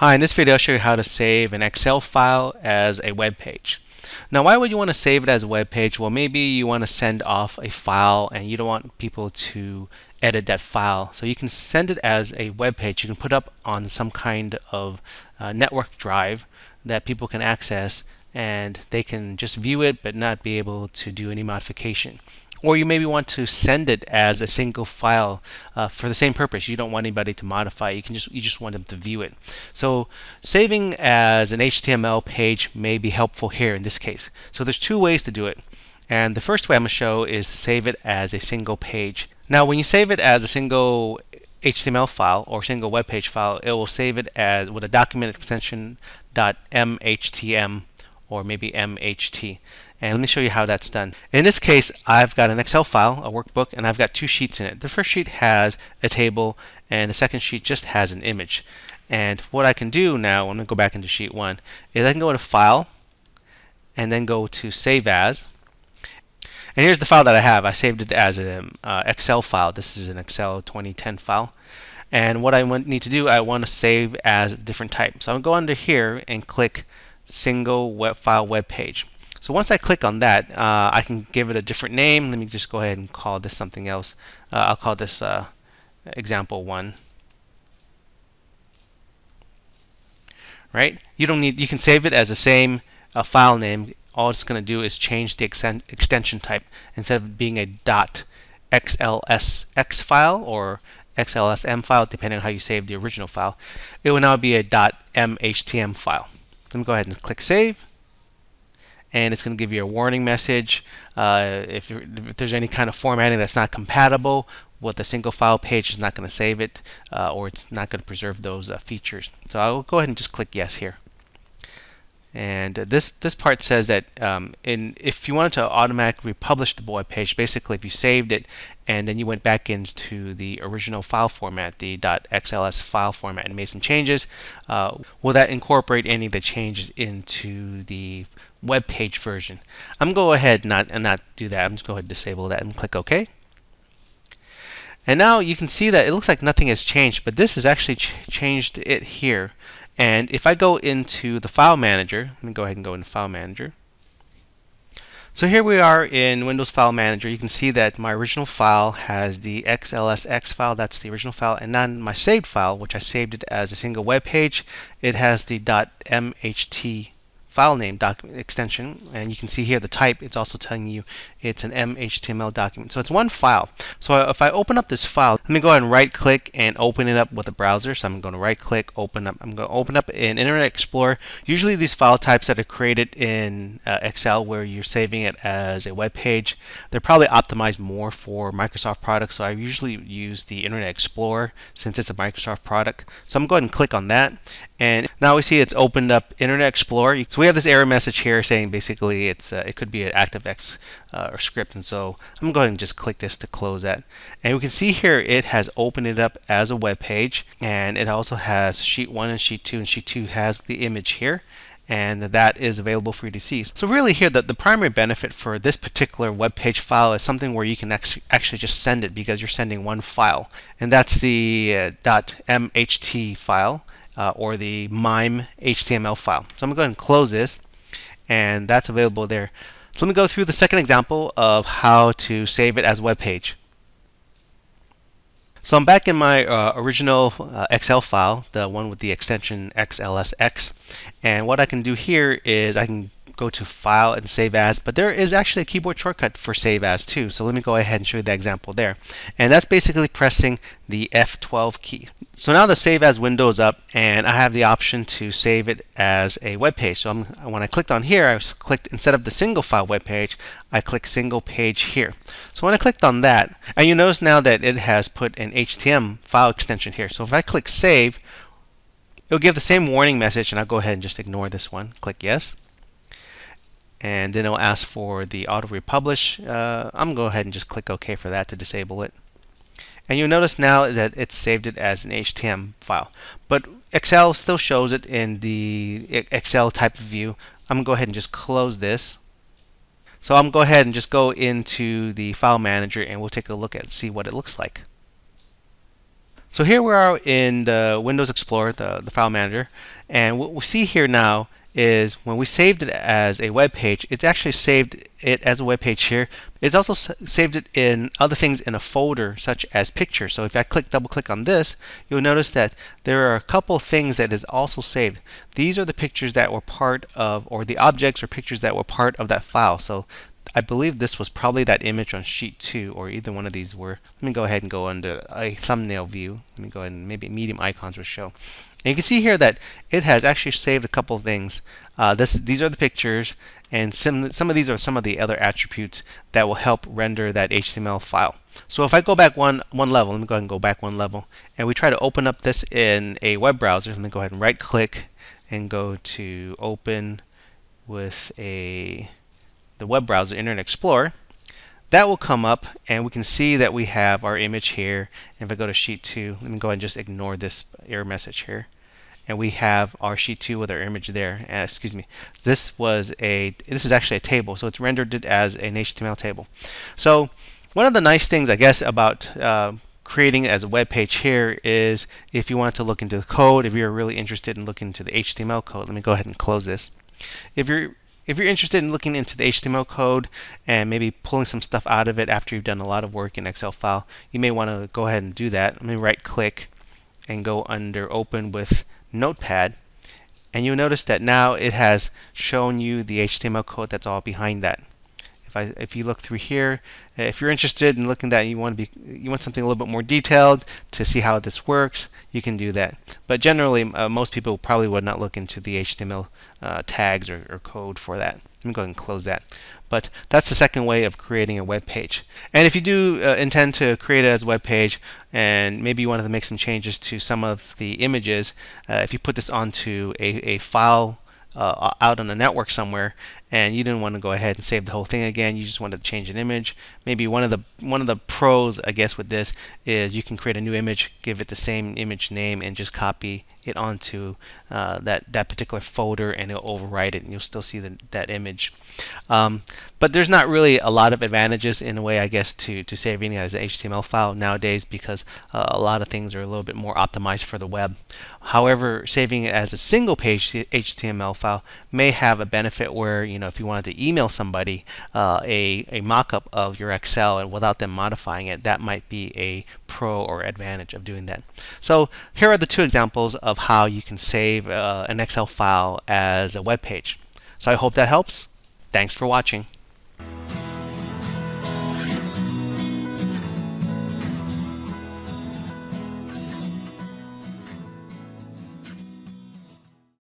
Hi, in this video I'll show you how to save an Excel file as a web page. Now why would you want to save it as a web page? Well maybe you want to send off a file and you don't want people to edit that file. So you can send it as a web page. You can put up on some kind of uh, network drive that people can access and they can just view it but not be able to do any modification or you maybe want to send it as a single file uh, for the same purpose. You don't want anybody to modify. You can just you just want them to view it. So saving as an HTML page may be helpful here in this case. So there's two ways to do it. And the first way I'm going to show is to save it as a single page. Now when you save it as a single HTML file or single web page file, it will save it as with a document extension .mhtm or maybe MHT. And let me show you how that's done. In this case, I've got an Excel file, a workbook, and I've got two sheets in it. The first sheet has a table, and the second sheet just has an image. And what I can do now, I'm going to go back into sheet 1, is I can go to File, and then go to Save As. And here's the file that I have. I saved it as an uh, Excel file. This is an Excel 2010 file. And what I want, need to do, I want to save as a different type. So I'm going to go under here and click Single web File Web Page. So once I click on that, uh, I can give it a different name. Let me just go ahead and call this something else. Uh, I'll call this uh, example one. Right? You don't need. You can save it as the same uh, file name. All it's going to do is change the extension type instead of being a dot XLSX file or XLSM file, depending on how you save the original file. It will now be a .mhtm file. Let me go ahead and click Save. And it's going to give you a warning message. Uh, if, if, there's any kind of formatting that's not compatible with the single file page it's not going to save it uh, or it's not going to preserve those uh, features. So I'll go ahead and just click yes here and this this part says that um, in if you wanted to automatically republish the web page, basically if you saved it and then you went back into the original file format, the .xls file format, and made some changes, uh, will that incorporate any of the changes into the web page version? I'm going to go ahead and not, and not do that. I'm just going to disable that and click OK. And now you can see that it looks like nothing has changed, but this has actually ch changed it here. And if I go into the File Manager, let me go ahead and go into File Manager. So here we are in Windows File Manager. You can see that my original file has the XLSX file, that's the original file, and on my saved file, which I saved it as a single web page, it has the .mht file name extension and you can see here the type it's also telling you it's an mhtml document. So it's one file. So if I open up this file let me go ahead and right click and open it up with a browser. So I'm going to right click open up I'm going to open up in Internet Explorer. Usually these file types that are created in uh, Excel where you're saving it as a web page they're probably optimized more for Microsoft products. So I usually use the Internet Explorer since it's a Microsoft product. So I'm going to click on that. And now we see it's opened up Internet Explorer. So we have this error message here saying basically it's uh, it could be an ActiveX uh, or script and so I'm going to just click this to close that and we can see here it has opened it up as a web page and it also has sheet 1 and sheet 2 and sheet 2 has the image here and that is available for you to see. So really here the, the primary benefit for this particular web page file is something where you can actually just send it because you're sending one file and that's the uh, .mht file uh, or the MIME HTML file. So I'm going to close this, and that's available there. So let me go through the second example of how to save it as a web page. So I'm back in my uh, original uh, Excel file, the one with the extension XLSX, and what I can do here is I can go to File and Save As, but there is actually a keyboard shortcut for Save As too. So let me go ahead and show you the example there. And that's basically pressing the F12 key. So now the Save As window is up, and I have the option to save it as a web page. So I'm, when I clicked on here, I clicked instead of the single file web page, I click single page here. So when I clicked on that, and you notice now that it has put an HTML file extension here. So if I click Save, it'll give the same warning message, and I'll go ahead and just ignore this one. Click Yes and then it'll ask for the auto republish. Uh, I'm going to go ahead and just click OK for that to disable it. And you'll notice now that it's saved it as an HTML file. But Excel still shows it in the Excel type of view. I'm going to go ahead and just close this. So I'm going to go ahead and just go into the file manager and we'll take a look at see what it looks like. So here we are in the Windows Explorer, the, the file manager, and what we see here now is when we saved it as a web page, it's actually saved it as a web page here. It's also saved it in other things in a folder such as pictures. So if I click double click on this, you'll notice that there are a couple things that is also saved. These are the pictures that were part of, or the objects or pictures that were part of that file. So I believe this was probably that image on sheet 2 or either one of these were. Let me go ahead and go under a thumbnail view. Let me go ahead and maybe medium icons will show. And you can see here that it has actually saved a couple of things. Uh, this, these are the pictures, and some, some of these are some of the other attributes that will help render that HTML file. So if I go back one, one level, let me go ahead and go back one level, and we try to open up this in a web browser, let me go ahead and right click and go to open with a the web browser, Internet Explorer. That will come up and we can see that we have our image here. And if I go to sheet 2, let me go ahead and just ignore this error message here. And we have our sheet 2 with our image there. Uh, excuse me. This was a this is actually a table, so it's rendered it as an HTML table. So one of the nice things I guess about uh, creating it as a web page here is if you want to look into the code, if you're really interested in looking into the HTML code, let me go ahead and close this. If you're if you're interested in looking into the HTML code and maybe pulling some stuff out of it after you've done a lot of work in Excel file, you may want to go ahead and do that. Let me right click and go under open with Notepad. And you'll notice that now it has shown you the HTML code that's all behind that. If I if you look through here, if you're interested in looking at that, you want to be you want something a little bit more detailed to see how this works, you can do that. But generally, uh, most people probably would not look into the HTML uh, tags or, or code for that. Let me go ahead and close that. But that's the second way of creating a web page. And if you do uh, intend to create it as a web page, and maybe you wanted to make some changes to some of the images, uh, if you put this onto a, a file uh, out on a network somewhere and you didn't want to go ahead and save the whole thing again. You just wanted to change an image. Maybe one of the one of the pros I guess with this is you can create a new image give it the same image name and just copy it onto uh, that that particular folder and it'll overwrite it and you'll still see the, that image. Um, but there's not really a lot of advantages in a way I guess to to saving it as an HTML file nowadays because uh, a lot of things are a little bit more optimized for the web. However saving it as a single page HTML file may have a benefit where you know if you wanted to email somebody uh, a, a mock-up of your Excel and without them modifying it that might be a pro or advantage of doing that. So here are the two examples of how you can save uh, an Excel file as a web page. So I hope that helps. Thanks for watching.